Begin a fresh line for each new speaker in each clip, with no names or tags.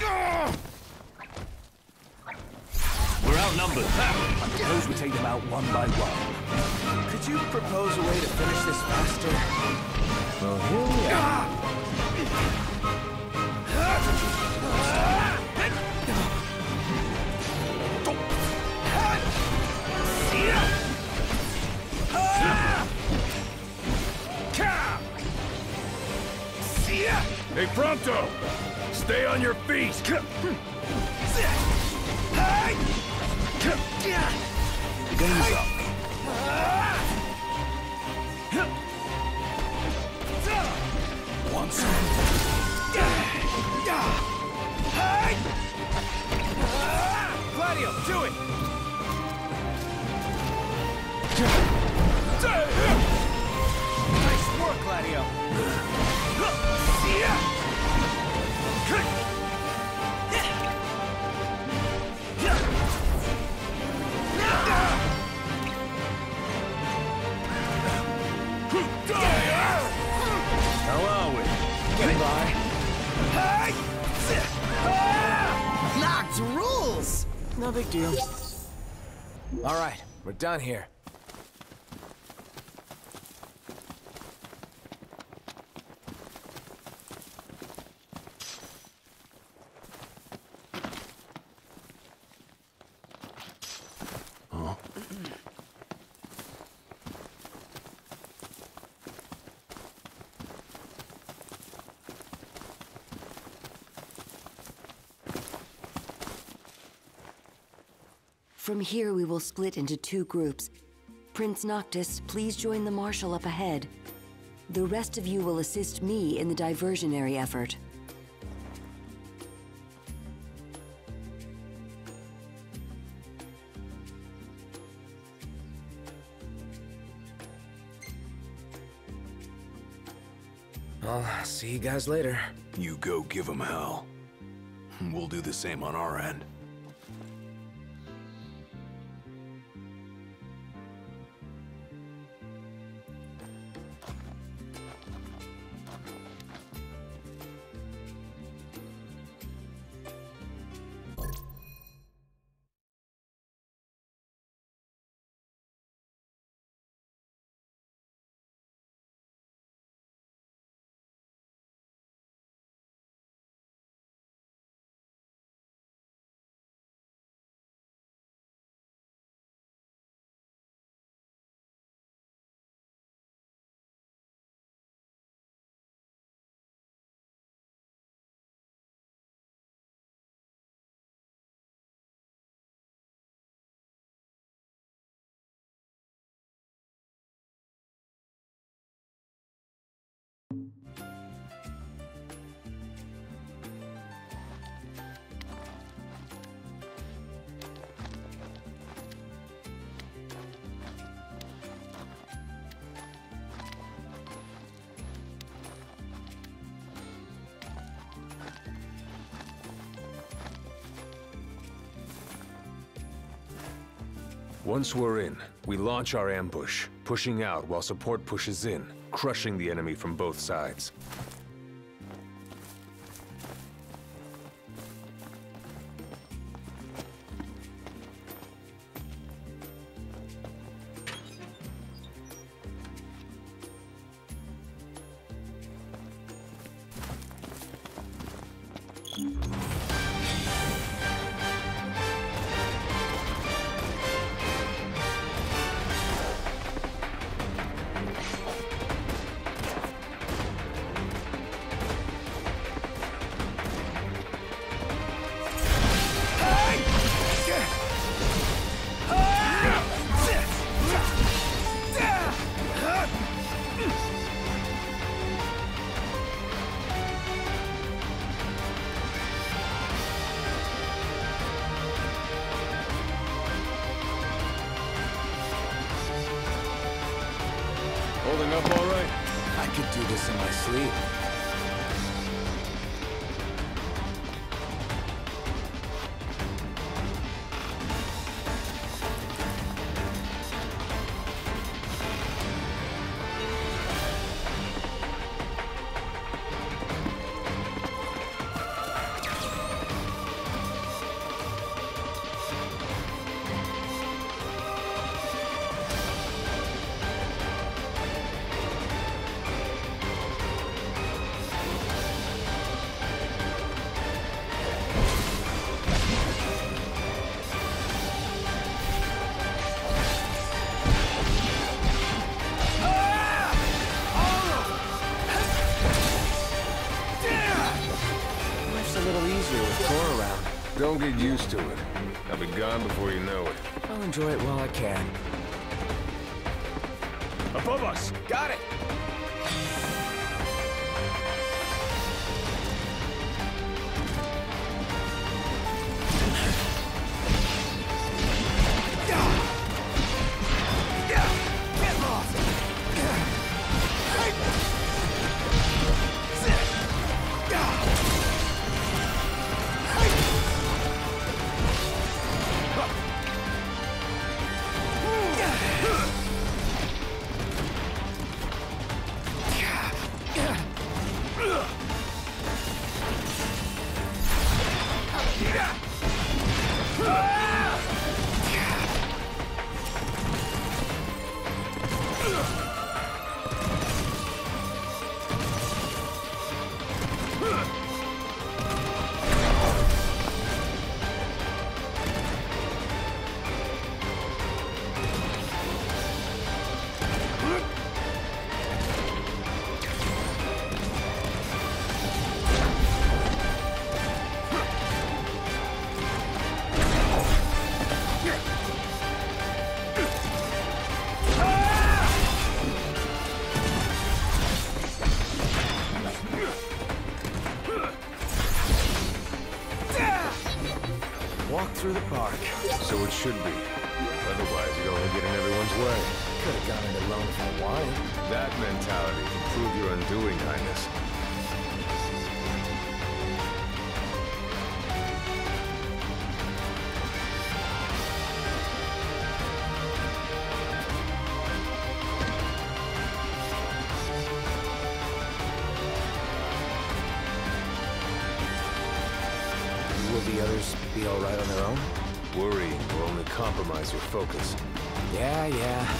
We're outnumbered. I suppose we take them out one by one.
Could you propose a way to finish this faster?
Well, here we are.
Hey, Prompto! Stay on your feet!
Game's up.
Once. Gladio, do it! Nice work, Gladio. Done here.
From here, we will split into two groups. Prince Noctis, please join the Marshal up ahead. The rest of you will assist me in the diversionary effort.
I'll see you guys later.
You go give them hell. We'll do the same on our end.
Once we're in, we launch our ambush, pushing out while support pushes in, crushing the enemy from both sides. Get used to it. I'll be gone before you know it.
I'll enjoy it while I can.
Above us!
Got it!
Should be. Your focus.
Yeah, yeah.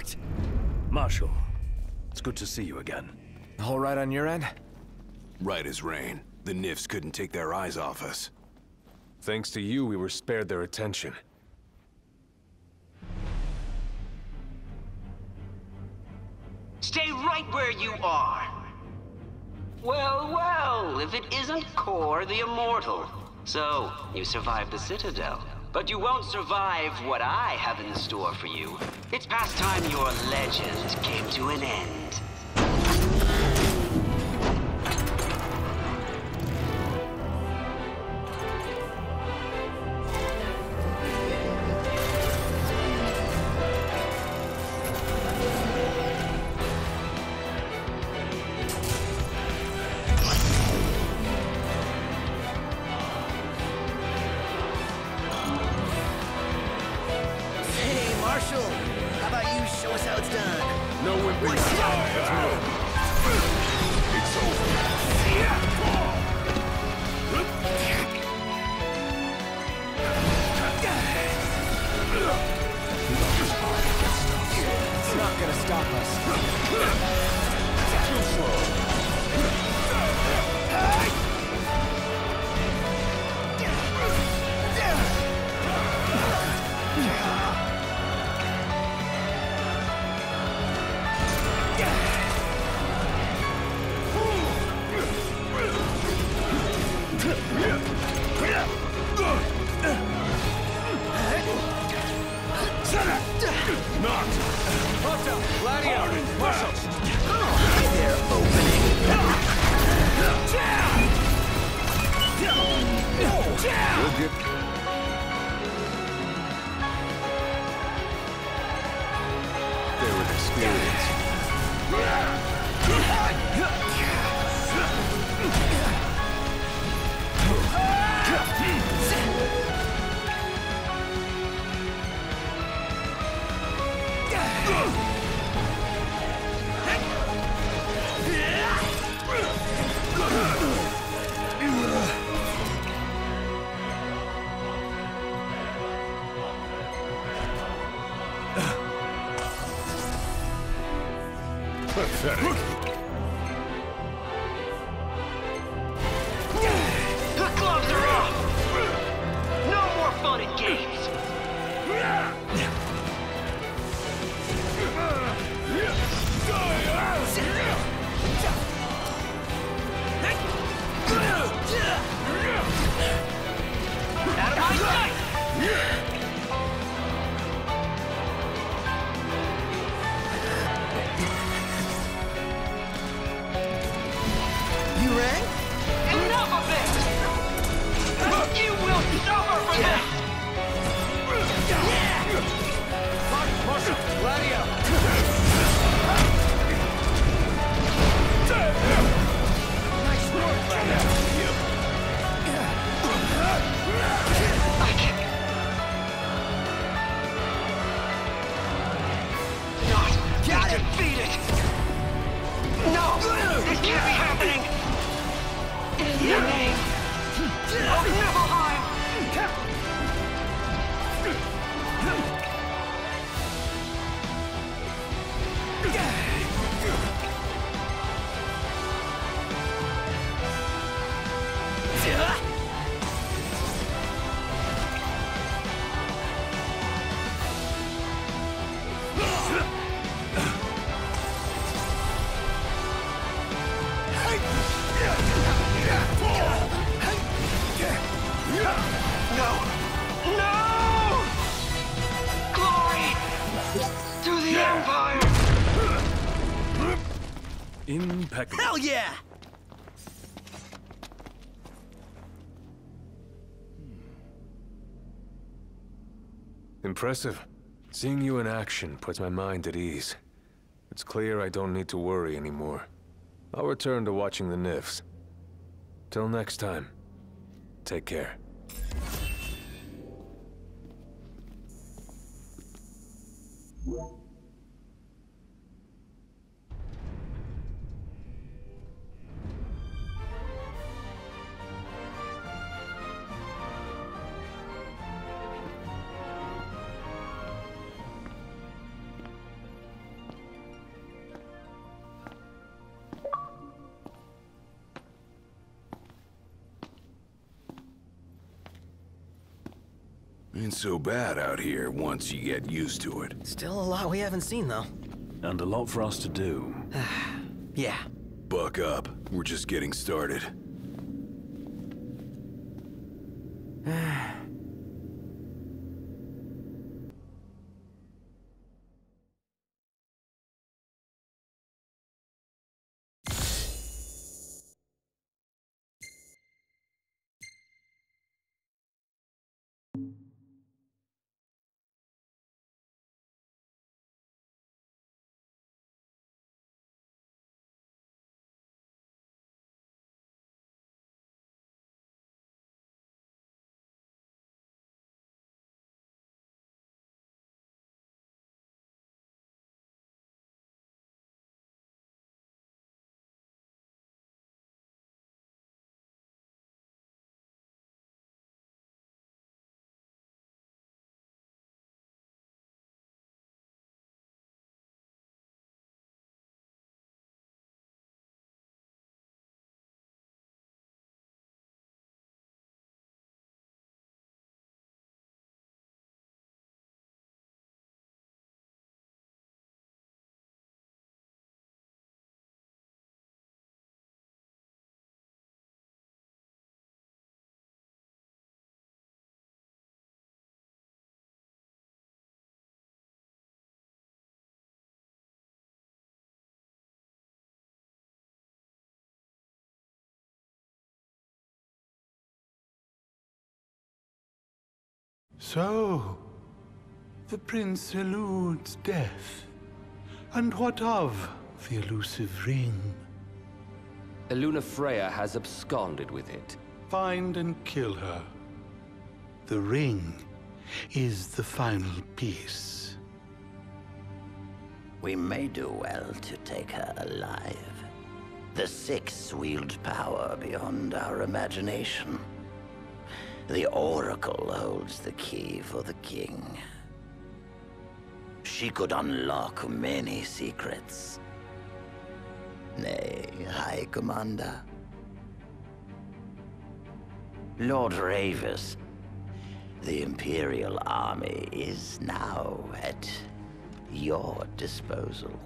Noct!
Marshal, it's good to see you again.
Alright on your end?
Right as rain. The Nifs couldn't take their eyes off us.
Thanks to you, we were spared their attention.
Stay right where you are. Well, well, if it isn't Cor the Immortal. So, you survived the Citadel. But you won't survive what I have in store for you. It's past time your legend came to an end.
Pathetic.
To the Empire!
Impeccable.
Hell yeah!
Impressive. Seeing you in action puts my mind at ease. It's clear I don't need to worry anymore. I'll return to watching the Nifs. Till next time, take care.
Ain't so bad out here once you get used to it.
Still a lot we haven't seen, though.
And a lot for us to do.
Yeah.
Buck up. We're just getting started.
So, the prince eludes death. And what of the elusive ring?
Lunafreya has absconded with it.
Find and kill her. The ring is the final piece.
We may do well to take her alive. The Six wield power beyond our imagination. The Oracle holds the key for the King. She could unlock many secrets. Nay, High Commander. Lord Ravus, the Imperial Army is now at your disposal.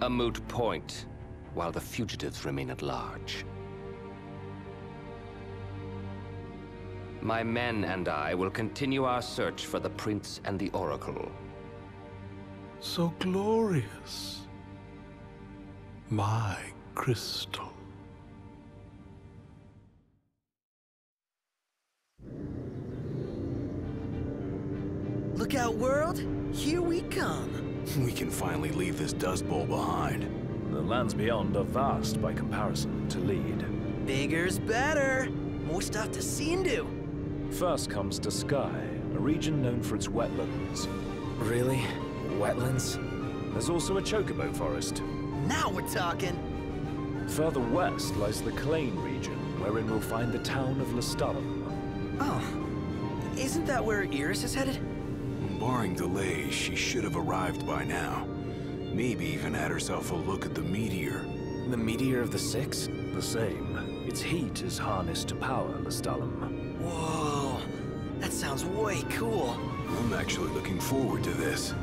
A moot point, while the fugitives remain at large. My men and I will continue our search for the Prince and the Oracle.
So glorious. My crystal.
Look out, world! Here we come!
We can finally leave this Dust Bowl behind.
The lands beyond are vast by comparison to Leide.
Bigger's better! More stuff to see and do!
First comes Duscae, a region known for its wetlands.
Really? Wetlands?
There's also a chocobo forest.
Now we're talking!
Further west lies the Cleigne region, wherein we'll find the town of Lestallum.
Oh, isn't that where Iris is headed?
Barring delays, she should have arrived by now. Maybe even had herself a look at the meteor.
The meteor of the Six?
The same. Its heat is harnessed to power Lestallum.
Whoa, that sounds way cool.
I'm actually looking forward to this.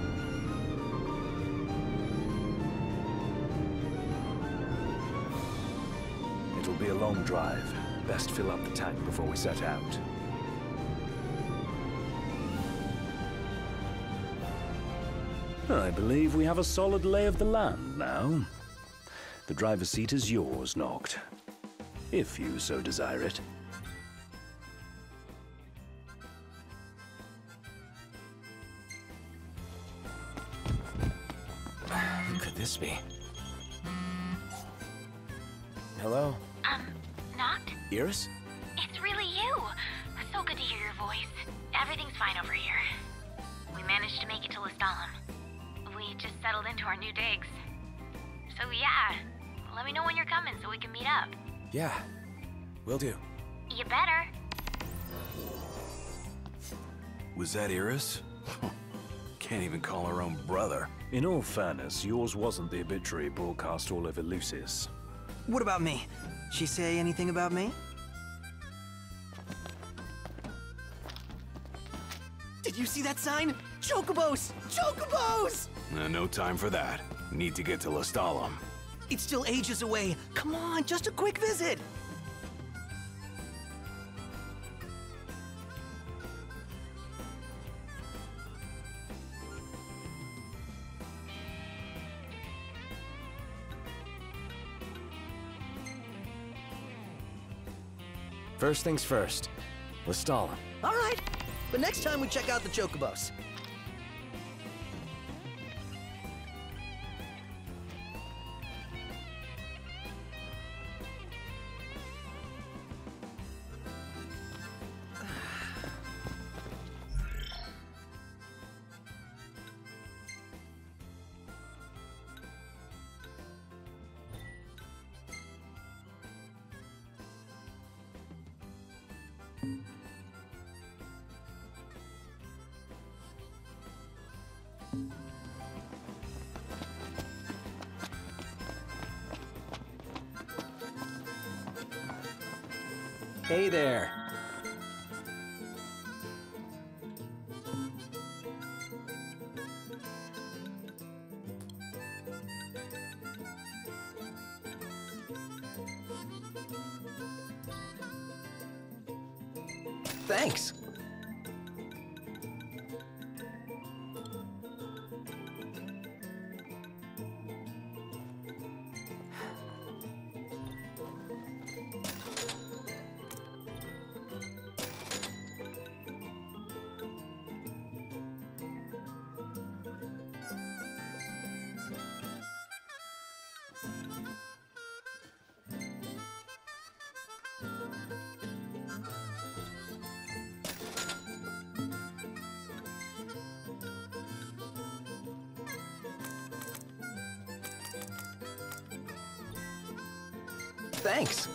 It'll be a long drive. Best fill up the tank before we set out. I believe we have a solid lay of the land now. The driver's seat is yours, Noct. If you so desire it.
This be? Hello?
Um, Noct?
Iris?
It's really you! So good to hear your voice. Everything's fine over here. We managed to make it to Lestallum. We just settled into our new digs. So yeah, let me know when you're coming so we can meet up.
Yeah, will do.
You better.
Was that Iris? Can't even call her own brother.
In all fairness, yours wasn't the obituary broadcast all over Lucis.
What about me? She say anything about me? Did you see that sign? Chocobos! Chocobos!
Uh, no time for that. Need to get to Lestallum.
It's still ages away. Come on, just a quick visit.
First things first. Lestallum.
All right, but next time we check out the Chocobos.
Hey there. Thanks.
Thanks.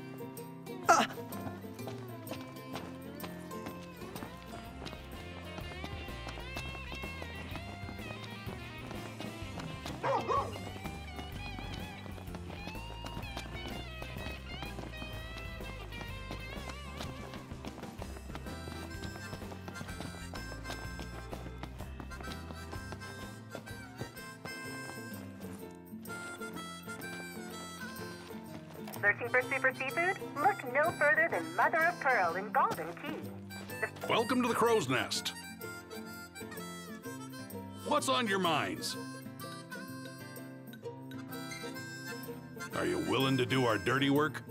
Searching for super seafood? Look no further than Mother of Pearl in Galdin Quay.
Welcome to the Crow's Nest. What's on your minds? Are you willing to do our dirty work?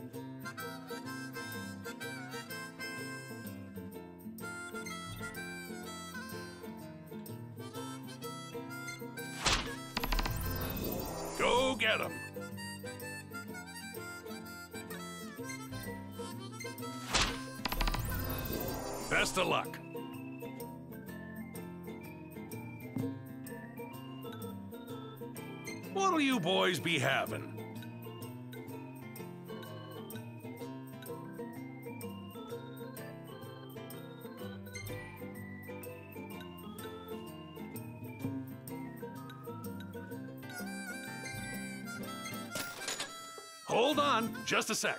Hold on, just a sec.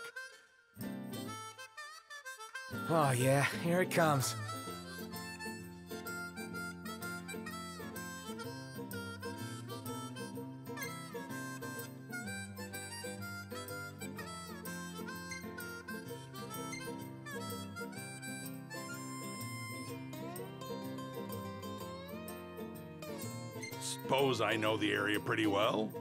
Oh yeah, here it comes.
Suppose I know the area pretty well.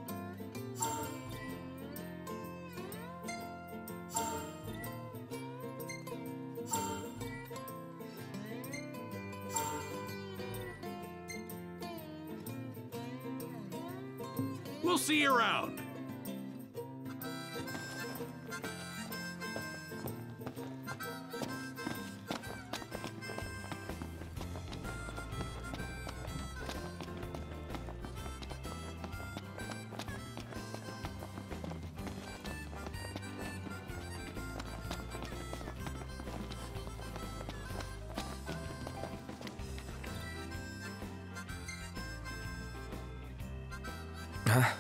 Huh?